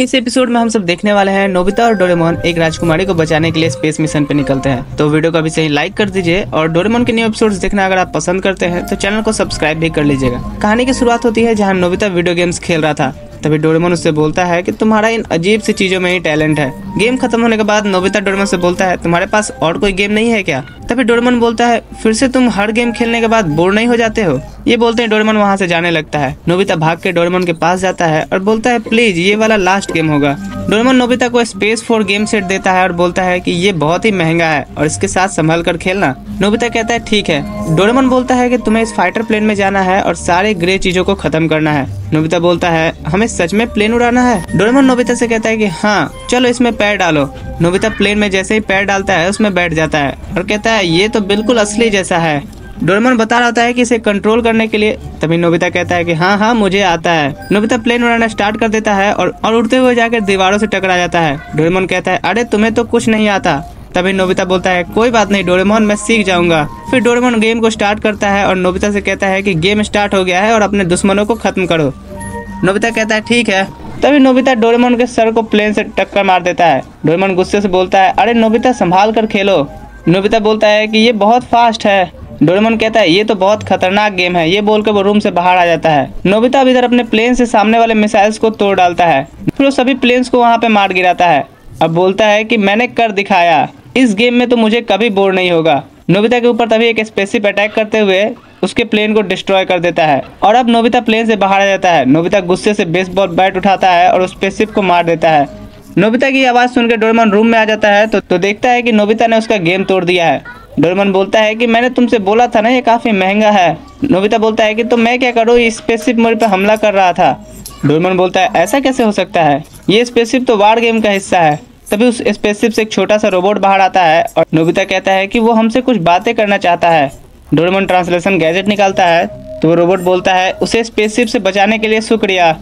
इस एपिसोड में हम सब देखने वाले हैं नोबिता और डोरेमोन एक राजकुमारी को बचाने के लिए स्पेस मिशन पे निकलते हैं। तो वीडियो को अभी से ही लाइक कर दीजिए और डोरेमोन के न्यू एपिसोड्स देखना अगर आप पसंद करते हैं तो चैनल को सब्सक्राइब भी कर लीजिएगा। कहानी की शुरुआत होती है जहाँ नोबिता वीडियो गेम्स खेल रहा था। तभी डोरेमोन उससे बोलता है कि तुम्हारा इन अजीब सी चीज़ों में ही टैलेंट है। गेम खत्म होने के बाद नोबिता डोरेमोन से बोलता है, तुम्हारे पास और कोई गेम नहीं है क्या? तभी डोरेमोन बोलता है, फिर से तुम हर गेम खेलने के बाद बोर नहीं हो जाते हो? ये बोलते हैं, डोरेमोन वहाँ से जाने लगता है। नोबिता भाग के डोरेमोन के पास जाता है और बोलता है, प्लीज़, ये वाला लास्ट गेम होगा। डोरेमोन नोबिता को स्पेस फोर गेम सेट देता है और बोलता है कि ये बहुत ही महँगा है और इसके साथ संभल कर खेलना। नोबिता कहता है, ठीक है। डोरेमोन बोलता है कि, तुम्हें इस फाइटर प्लेन में जाना है और सारे ग्रे चीज़ों को खत्म करना है। नोबिता बोलता है, हमें सच में प्लेन उड़ाना है? डोरेमोन नोबिता से कहता है कि हाँ चलो इसमें पैर डालो। नोबिता प्लेन में जैसे ही पैर डालता है, उसमें बैठ जाता है और कहता है, ये तो बिल्कुल असली जैसा है। डोरेमोन बता रहा होता है कि इसे कंट्रोल करने के लिए तभी नोबिता कहता है कि हाँ हाँ मुझे आता है। नोबिता प्लेन उड़ाना स्टार्ट कर देता है और, और उड़ते हुए जाकर दीवारों से टकरा जाता है। डोरेमोन कहता है अरे तुम्हें तो कुछ नहीं आता। तभी नोबिता बोलता है कोई बात नहीं डोरेमोन मैं सीख जाऊँगा। फिर डोरेमोन गेम को स्टार्ट करता है और नोबिता से कहता है कि गेम स्टार्ट हो गया है और अपने दुश्मनों को खत्म करो। नोबिता कहता है ठीक है। तभी नोबिता डोरेमोन के सर को प्लेन से टक्कर मार देता है। डोरेमोन गुस्से से बोलता है अरे नोबिता संभाल कर खेलो। नोबिता बोलता है कि ये बहुत फास्ट है। डोरेमोन कहता है ये तो बहुत खतरनाक गेम है। ये बोलकर वो रूम से बाहर आ जाता है। नोबिता इधर अपने प्लेन से सामने वाले मिसाइल्स को तोड़ डालता है। फिर वो सभी प्लेन्स को वहाँ पे मार गिराता है। अब बोलता है कि मैंने कर दिखाया। इस गेम में तो मुझे कभी बोर नहीं होगा। नोबिता के ऊपर तभी एक स्पेसिप अटैक करते हुए उसके प्लेन को डिस्ट्रॉय कर देता है। और अब नोबिता प्लेन से बाहर आ जाता है। नोबिता गुस्से से बेसबॉल बैट उठाता है और स्पेसिप को मार देता है। नोबिता की आवाज़ सुनकर डोरेमोन रूम में आ जाता है तो, तो देखता है कि नोबिता ने उसका गेम तोड़ दिया है। डोरेमोन बोलता है कि मैंने तुमसे बोला था ना, ये काफ़ी महँगा है। नोबिता बोलता है कि तो मैं क्या करूँ, इस स्पेसिप मेरे पे हमला कर रहा था। डोरेमोन बोलता है, ऐसा कैसे हो सकता है? ये स्पेसिप तो वार गेम का हिस्सा है। तभी उस स्पेसिप से एक छोटा सा रोबोट बाहर आता है और नोबिता कहता है कि वो हमसे कुछ बातें करना चाहता है। डोरेमोन ट्रांसलेशन गैजेट निकालता है तो वो रोबोट बोलता है, उसे स्पेसशिप से बचाने के लिए शुक्रिया।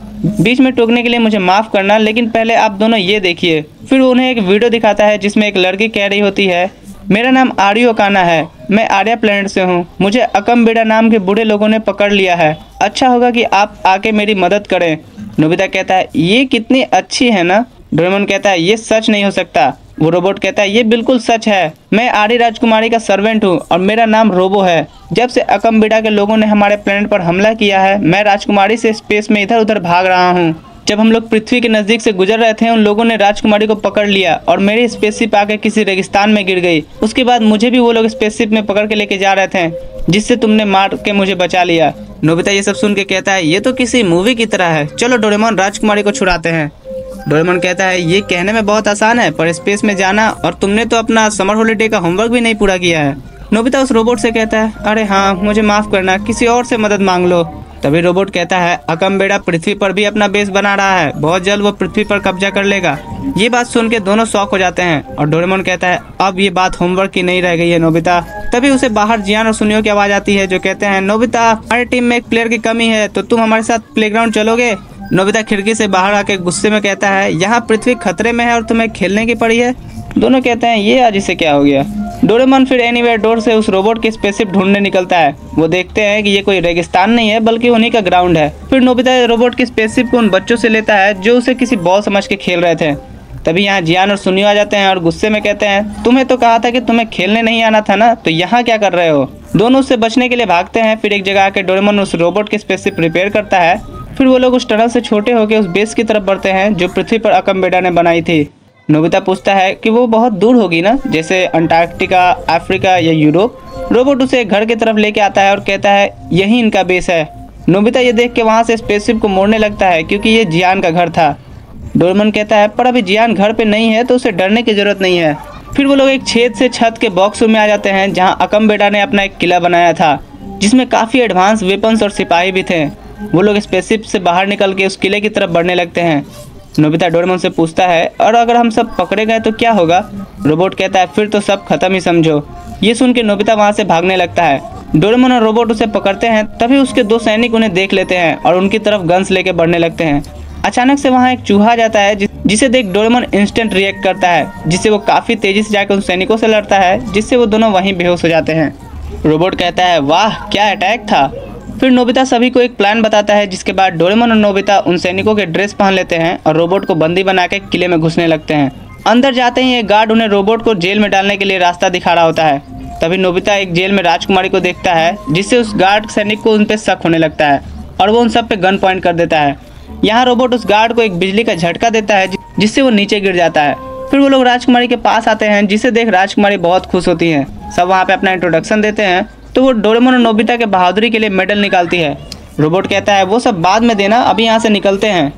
बीच में टोकने के लिए मुझे माफ़ करना, लेकिन पहले आप दोनों ये देखिए। फिर उन्हें एक वीडियो दिखाता है, जिसमें एक लड़की कह रही होती है। मेरा नाम आर्यो काना है। मैं आर्या प्लेनेट से हूँ। मुझे अकम बेड़ा नाम के बूढ़े लोगों ने पकड़ लिया है। अच्छा होगा कि आप आके मेरी मदद करें। नोबिता कहता है, ये कितनी अच्छी है ना? डोरेमोन कहता है, ये सच नहीं हो सकता। वो रोबोट कहता है, ये बिल्कुल सच है। मैं आर्य राजकुमारी का सर्वेंट हूँ और मेरा नाम रोबो है। जब से अकम बिडा के लोगों ने हमारे प्लेनेट पर हमला किया है, मैं राजकुमारी से स्पेस में इधर उधर भाग रहा हूँ। जब हम लोग पृथ्वी के नज़दीक से गुजर रहे थे, उन लोगों ने राजकुमारी को पकड़ लिया और मेरी स्पेसशिप आके किसी रेगिस्तान में गिर गई। उसके बाद मुझे भी वो लोग स्पेसशिप में पकड़ के लेके जा रहे थे, जिससे तुमने मार के मुझे बचा लिया। नोबिता ये सब सुन के कहता है, ये तो किसी मूवी की तरह है। चलो डोरेमोन राजकुमारी को छुड़ाते हैं। डोरेमोन कहता है, ये कहने में बहुत आसान है, पर स्पेस में जाना और तुमने तो अपना समर हॉलीडे का होमवर्क भी नहीं पूरा किया है। नोबिता उस रोबोट से कहता है, अरे हाँ मुझे माफ़ करना, किसी और से मदद मांग लो। तभी रोबोट कहता है, अकम बेड़ा, पृथ्वी पर भी अपना बेस बना रहा है। बहुत जल्द वो पृथ्वी पर कब्जा कर लेगा। ये बात सुन के दोनों शौक हो जाते हैं और डोरेमोन कहता है, अब ये बात होमवर्क की नहीं रह गई है, नोबिता। तभी उसे बाहर जियान और सुनियो की आवाज़ आती है, जो कहते हैं, नोबिता, हमारी टीम में एक प्लेयर की कमी है तो तुम हमारे साथ प्लेग्राउंड चलोगे? नोबिता खिड़की से बाहर आके गुस्से में कहता है, यहाँ पृथ्वी खतरे में है और तुम्हें खेलने की पड़ी है? दोनों कहते हैं, ये आज इसे क्या हो गया? डोरेमोन फिर एनीवेयर डोर से उस रोबोट की स्पेसिप ढूँढने निकलता है। वो देखते हैं कि ये कोई रेगिस्तान नहीं है, बल्कि उन्हीं का ग्राउंड है। फिर नोबिता रोबोट की स्पेसिप को उन बच्चों से लेता है, जो उसे किसी बॉल समझ के खेल रहे थे। तभी यहाँ जियान और सुनियो आ जाते हैं और गुस्से में कहते हैं, तुम्हें तो कहा था कि तुम्हें खेलने नहीं आना था ना? तो यहाँ क्या कर रहे हो? दोनों उससे बचने के लिए भागते हैं, फिर एक जगह आके डोरेमोन उस रोबोट की स्पेसिप रिपेयर करता है। फिर वो लोग उस टनल से छोटे होकर उस बेस की तरफ़ बढ़ते हैं, जो पृथ्वी पर अकम बेटा ने बनाई थी। नोबिता पूछता है कि वो बहुत दूर होगी ना? जैसे अंटार्कटिका, अफ्रीका या यूरोप। रोबोट उसे घर की तरफ़ लेके आता है और कहता है, यही इनका बेस है। नोबिता ये देख के वहाँ से स्पेसशिप को मोड़ने लगता है, क्योंकि ये जियान का घर था। डोरमन कहता है, पर अभी जियान घर पे नहीं है तो उसे डरने की ज़रूरत नहीं है। फिर वो लोग एक छेद से छत के बॉक्स में आ जाते हैं, जहाँ अकम बेटा ने अपना एक किला बनाया था, जिसमें काफ़ी एडवांस वेपन्स और सिपाही भी थे। वो लोग स्पेसशिप से बाहर निकल के उस किले की तरफ़ बढ़ने लगते हैं। नोबिता डोरेमोन से पूछता है, और अगर हम सब पकड़े गए तो क्या होगा? रोबोट कहता है, फिर तो सब खत्म ही समझो। ये सुन के नोबिता वहाँ से भागने लगता है। डोरेमोन और रोबोट उसे पकड़ते हैं, तभी उसके दो सैनिक उन्हें देख लेते हैं और उनकी तरफ़ गन्स लेके बढ़ने लगते हैं। अचानक से वहाँ एक चूहा जाता है, जिसे देख डोरेमोन इंस्टेंट रिएक्ट करता है, जिससे वो काफ़ी तेज़ी से जाकर उन सैनिकों से लड़ता है, जिससे वो दोनों वहीं बेहोश हो जाते हैं। रोबोट कहता है, वाह, क्या अटैक था। फिर नोबिता सभी को एक प्लान बताता है, जिसके बाद डोरेमोन और नोबिता उन सैनिकों के ड्रेस पहन लेते हैं और रोबोट को बंदी बना के किले में घुसने लगते हैं। अंदर जाते ही एक गार्ड उन्हें रोबोट को जेल में डालने के लिए रास्ता दिखा रहा होता है। तभी नोबिता एक जेल में राजकुमारी को देखता है, जिससे उस गार्ड सैनिक को उन पर शक होने लगता है और वो उन सब पे गन पॉइंट कर देता है। यहाँ रोबोट उस गार्ड को एक बिजली का झटका देता है जिससे वो नीचे गिर जाता है। फिर वो लोग राजकुमारी के पास आते हैं, जिसे देख राजकुमारी बहुत खुश होती है। सब वहाँ पे अपना इंट्रोडक्शन देते हैं। तो वो डोरेमोन और नोबिता के बहादुरी के लिए मेडल निकालती है। रोबोट कहता है, वो सब बाद में देना, अभी यहाँ से निकलते हैं।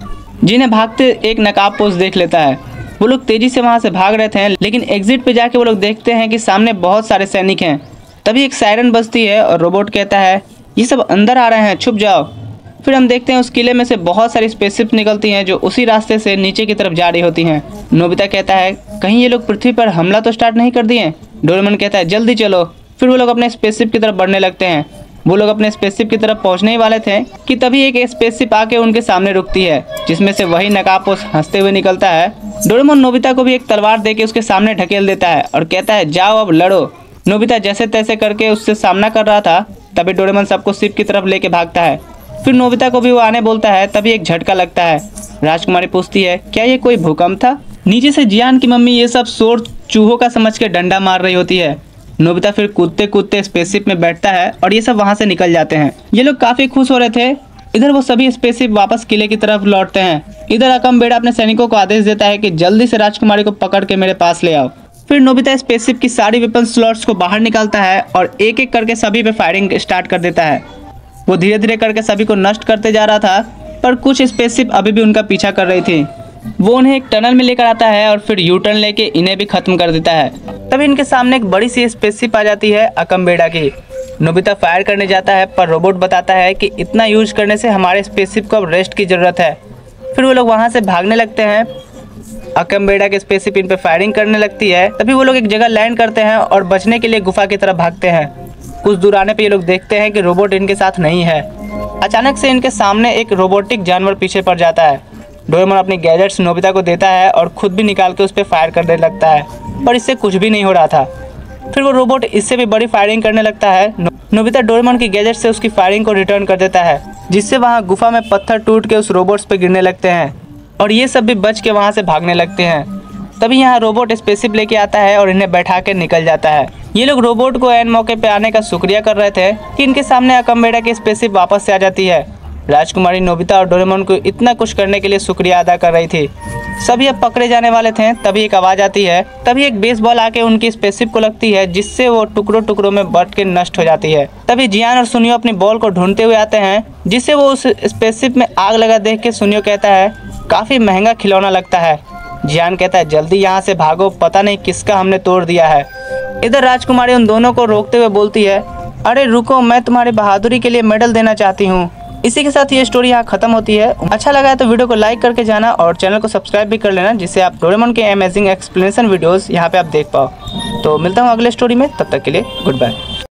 जिन्हें भागते एक नकाब पोस्ट देख लेता है। वो लोग तेज़ी से वहाँ से भाग रहे थे, लेकिन एग्जिट पे जाके वो लोग देखते हैं कि सामने बहुत सारे सैनिक हैं। तभी एक सायरन बजती है और रोबोट कहता है, ये सब अंदर आ रहे हैं, छुप जाओ। फिर हम देखते हैं उस किले में से बहुत सारी स्पेसशिप निकलती हैं जो उसी रास्ते से नीचे की तरफ़ जा रही होती हैं। नोबिता कहता है, कहीं ये लोग पृथ्वी पर हमला तो स्टार्ट नहीं कर दिए? डोरेमन कहता है, जल्दी चलो। फिर वो लोग अपने स्पेसशिप की तरफ़ बढ़ने लगते हैं। वो लोग अपने स्पेसशिप की तरफ़ पहुँचने ही वाले थे कि तभी एक स्पेसशिप आके उनके सामने रुकती है, जिसमें से वही नकाबपोश हँसते हुए निकलता है। डोरेमोन नोबिता को भी एक तलवार देके उसके सामने ढकेल देता है और कहता है, जाओ अब लड़ो। नोबिता जैसे तैसे करके उससे सामना कर रहा था, तभी डोरेमोन सबको शिप की तरफ़ लेके भागता है। फिर नोबिता को भी वो आने बोलता है, तभी एक झटका लगता है। राजकुमारी पूछती है, क्या ये कोई भूकंप था? नीचे से जियान की मम्मी ये सब शोर चूहों का समझ के डंडा मार रही होती है। नोबिता फिर कूदते कूदते स्पेसशिप में बैठता है और ये सब वहाँ से निकल जाते हैं। ये लोग काफ़ी खुश हो रहे थे। इधर वो सभी स्पेसशिप वापस किले की तरफ़ लौटते हैं। इधर अकम बेड़ा अपने सैनिकों को आदेश देता है कि जल्दी से राजकुमारी को पकड़ के मेरे पास ले आओ। फिर नोबिता स्पेसशिप की सारी वेपन स्लॉट्स को बाहर निकालता है और एक एक करके सभी पे फायरिंग स्टार्ट कर देता है। वो धीरे धीरे करके सभी को नष्ट करते जा रहा था, पर कुछ स्पेसशिप अभी भी उनका पीछा कर रही थी। वो उन्हें एक टनल में लेकर आता है और फिर यू टर्न लेके इन्हें भी खत्म कर देता है। तभी इनके सामने एक बड़ी सी स्पेसशिप आ जाती है, अकम्बेड़ा की। नोबिता फायर करने जाता है, पर रोबोट बताता है कि इतना यूज़ करने से हमारे स्पेसशिप को अब रेस्ट की ज़रूरत है। फिर वो लोग वहाँ से भागने लगते हैं। अकम्बेड़ा के स्पेसशिप इन पर फायरिंग करने लगती है। तभी वो लोग एक जगह लैंड करते हैं और बचने के लिए गुफा की तरफ़ भागते हैं। कुछ दूर आने पर ये लोग देखते हैं कि रोबोट इनके साथ नहीं है। अचानक से इनके सामने एक रोबोटिक जानवर पीछे पड़ जाता है। डोरेमोन अपने गैजेट्स नोबिता को देता है और खुद भी निकाल के उस पर फायर करने लगता है, पर इससे कुछ भी नहीं हो रहा था। फिर वो रोबोट इससे भी बड़ी फायरिंग करने लगता है। नोबिता डोरेमोन की गैजेट से उसकी फायरिंग को रिटर्न कर देता है, जिससे वहाँ गुफा में पत्थर टूट के उस रोबोट्स पे गिरने लगते हैं, और ये सब भी बच के वहाँ से भागने लगते हैं। तभी यहाँ रोबोट स्पेसिप लेके आता है और इन्हें बैठा के निकल जाता है। ये लोग रोबोट को एन मौके पे आने का शुक्रिया कर रहे थे कि इनके सामने अकम्बेडा की स्पेसिप वापस से आ जाती है। राजकुमारी नोबिता और डोरेमोन को इतना कुछ करने के लिए शुक्रिया अदा कर रही थी। सभी अब पकड़े जाने वाले थे, तभी एक आवाज़ आती है, तभी एक बेसबॉल आके उनकी स्पेसिप को लगती है, जिससे वो टुकड़ों टुकड़ों में बट के नष्ट हो जाती है। तभी जियान और सुनियो अपनी बॉल को ढूंढते हुए आते हैं, जिससे वो उस स्पेसिप में आग लगा देख के सुनियो कहता है, काफ़ी महँगा खिलौना लगता है। जियान कहता है, जल्दी यहाँ से भागो, पता नहीं किसका हमने तोड़ दिया है। इधर राजकुमारी उन दोनों को रोकते हुए बोलती है, अरे रुको, मैं तुम्हारी बहादुरी के लिए मेडल देना चाहती हूँ। इसी के साथ ये स्टोरी यहाँ खत्म होती है। अच्छा लगा है तो वीडियो को लाइक करके जाना और चैनल को सब्सक्राइब भी कर लेना, जिससे आप डोरेमोन के अमेजिंग एक्सप्लेनेशन वीडियोस यहाँ पे आप देख पाओ। तो मिलता हूँ अगले स्टोरी में, तब तक के लिए गुड बाय